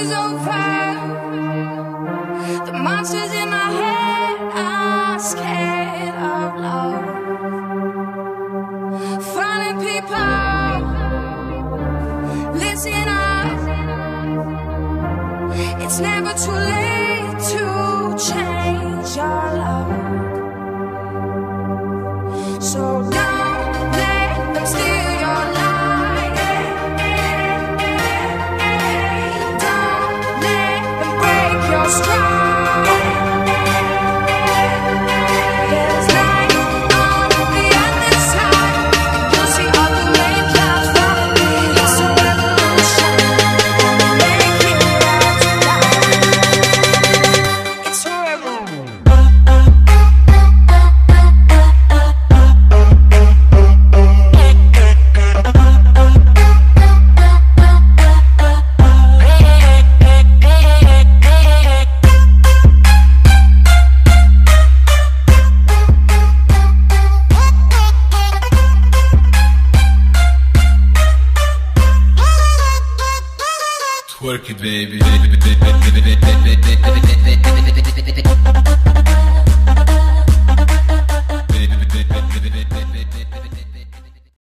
is over. The monsters in my head are scared of love. Funny people, listen up. It's never too late to change your love. So. Twerk it, baby.